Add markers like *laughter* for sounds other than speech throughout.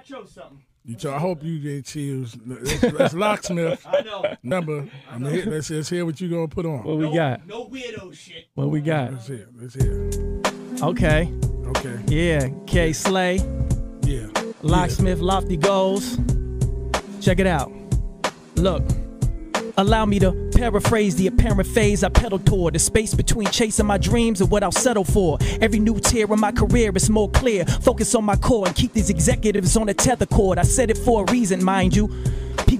I chose something. You cho- I hope you get chills. That's, that's locksmith. *laughs* I know. Number. I'm gonna let's, let's hear what you gonna put on. What we no, got? No weirdo shit. What we got? Let's hear. Let's hear. Okay. Okay. Yeah. Kay Slay, Yeah. Locksmith, Lofty Goals. Check it out. Look. Allow me to paraphrase the apparent phase I pedal toward. The space between chasing my dreams and what I'll settle for. Every new tier in my career is more clear. Focus on my core and keep these executives on a tether cord. I said it for a reason, mind you.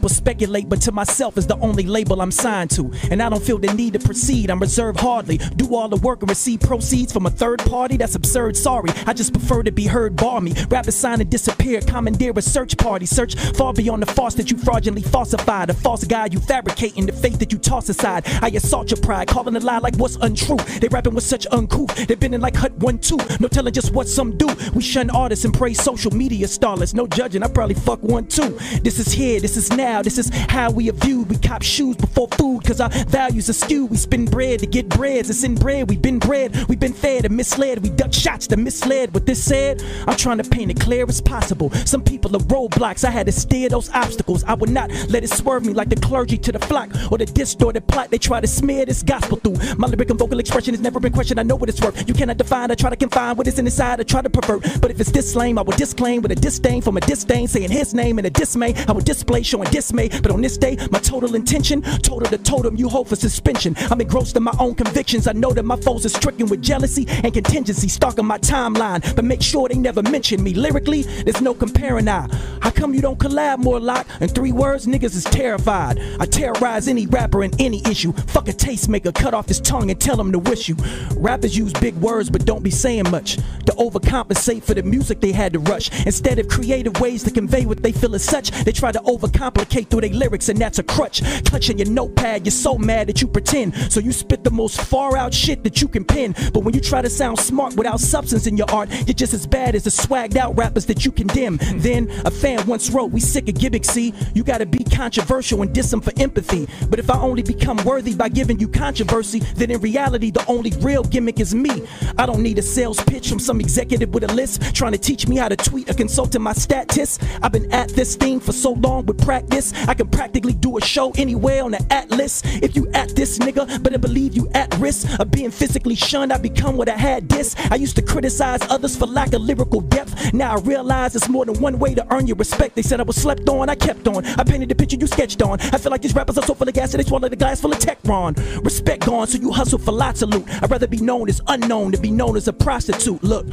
People speculate, but to myself is the only label I'm signed to. And I don't feel the need to proceed. I'm reserved hardly. Do all the work and receive proceeds from a third party? That's absurd, sorry. I just prefer to be heard bar me. Rappers sign and disappear. Commandeer a search party. Search far beyond the farce that you fraudulently falsified. The false guide you fabricating the faith that you toss aside. I assault your pride, calling a lie like what's untrue. They rapping with such uncouth. They been in like Hut 1 2. No telling just what some do. We shun artists and praise social media starlets. No judging, I probably fuck one too. This is here, this is now, this is how we are viewed. We cop shoes before food, cause our values are skewed. We spin bread to get breads, it's in bread. We've been bred, we've been fed and misled. We duck shots to misled. With this said, I'm trying to paint it clear as possible. Some people are roadblocks, I had to steer those obstacles. I would not let it swerve me like the clergy to the flock or the distorted plot they try to smear this gospel through. My lyric and vocal expression has never been questioned. I know what it's worth. You cannot define, I try to confine what is inside, I try to pervert. But if it's this lame, I will disclaim with a disdain from a disdain, saying his name in a dismay. I will display showing dismay. But on this day, my total intention, total the totem you hold for suspension. I'm engrossed in my own convictions. I know that my foes are stricken with jealousy and contingency, stalking my timeline. But make sure they never mention me. Lyrically, there's no comparing I. How come you don't collab more, Lock? In three words, niggas is terrified. I terrorize any rapper in any issue. Fuck a tastemaker, cut off his tongue and tell him to wish you. Rappers use big words but don't be saying much. To overcompensate for the music they had to rush. Instead of creative ways to convey what they feel as such, they try to overcomplicate through their lyrics, and that's a crutch. Clutching your notepad, you're so mad that you pretend. So you spit the most far out shit that you can pin. But when you try to sound smart without substance in your art, you're just as bad as the swagged out rappers that you condemn. Then a fan once wrote, We sick of gimmicks, see? You gotta be controversial and diss them for empathy. But if I only become worthy by giving you controversy, then in reality, the only real gimmick is me. I don't need a sales pitch from some executive with a list trying to teach me how to tweet or consulting my statist. I've been at this thing for so long with practice, I can practically do a show anywhere on the atlas. If you at this nigga, better believe you at risk of being physically shunned. I become what I had this. I used to criticize others for lack of lyrical depth. Now I realize it's more than one way to earn your respect. They said I was slept on, I kept on. I painted the picture you sketched on. I feel like these rappers are so full of gas that they swallow the glass full of Techron. Respect gone, so you hustle for lots of loot. I'd rather be known as unknown than be known as a prostitute. Look,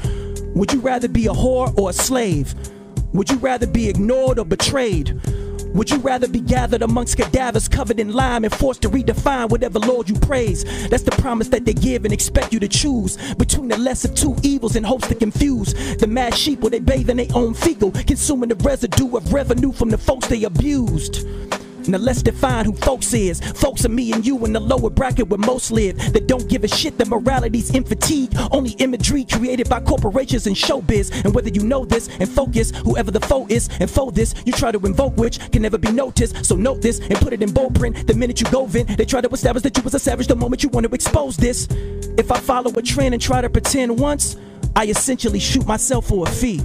would you rather be a whore or a slave? Would you rather be ignored or betrayed? Would you rather be gathered amongst cadavers covered in lime and forced to redefine whatever Lord you praise? That's the promise that they give and expect you to choose between the lesser two evils in hopes to confuse the mad sheep where they bathe in their own fecal, consuming the residue of revenue from the folks they abused. Now let's define who folks is. Folks are me and you in the lower bracket where most live that don't give a shit that morality's in fatigue. Only imagery created by corporations and showbiz. And whether you know this and focus, whoever the foe is, and foe this, you try to invoke which can never be noticed. So note this and put it in bold print. The minute you go vent, they try to establish that you was a savage the moment you want to expose this. If I follow a trend and try to pretend once, I essentially shoot myself for a fee.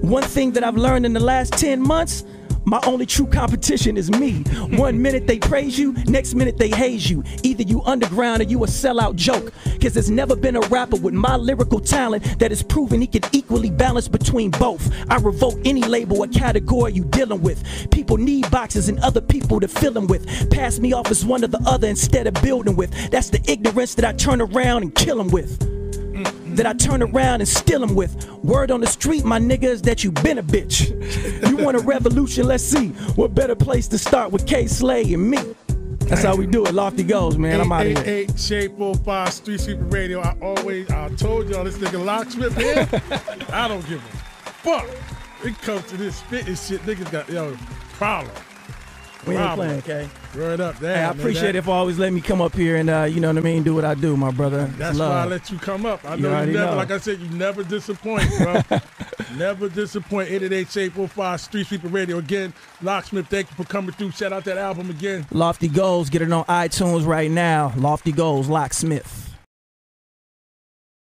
One thing that I've learned in the last 10 months my only true competition is me. One minute they praise you, next minute they haze you. Either you underground or you a sellout joke. Cause there's never been a rapper with my lyrical talent that has proven he can equally balance between both. I revoke any label or category you dealing with. People need boxes and other people to fill them with. Pass me off as one or the other instead of building with. That's the ignorance that I turn around and kill them with that I turn around and steal them with. Word on the street, my nigga, is that you been a bitch. *laughs* you want a revolution? Let's see. What better place to start with Kay Slay and me? That's how we do it. Lofty Goals, man. I'm out of here. 888 Shade 05 Street Sweeper Radio. I always, I told y'all this nigga locksmith here. *laughs* I don't give a fuck. It comes to this spitting shit. Niggas got, yo, problem. We ain't playing, okay? Word up. Damn, Hey, I appreciate that- it for always letting me come up here and uh, you know what I mean, do what I do, my brother. That's love. why I let you come up. I You know you, never, know. like I said, you never disappoint, bro. *laughs* never disappoint. 888 Shade 05 Street Sweeper Radio. Again, Locksmith, thank you for coming through. Shout out that album again. Lofty Goals, get it on iTunes right now. Lofty Goals, Locksmith.